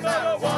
Marijuana, we like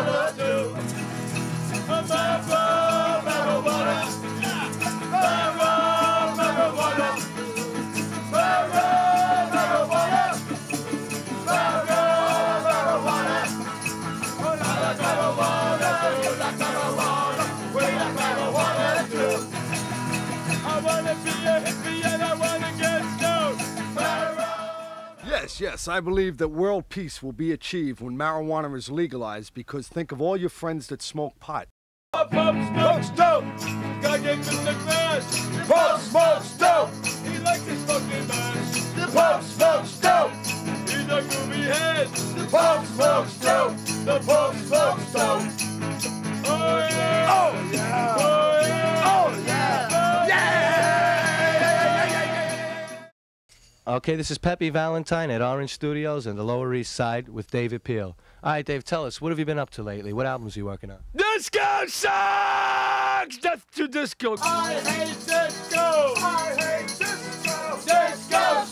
Yes, yes, I believe that world peace will be achieved when marijuana is legalized because think of all your friends that smoke pot. Pope smokes dope. Gotta get in the. Pope smokes dope. He likes his mask. The Pope smokes dope. He's a groovy head. The Pope smokes dope. The Pope smokes dope. Oh yeah. Okay, this is Pepe Valentine at Orange Studios in the Lower East Side with David Peel. All right, Dave, tell us, what have you been up to lately? What albums are you working on? Disco sucks! Death to disco. I hate disco. I hate disco. Disco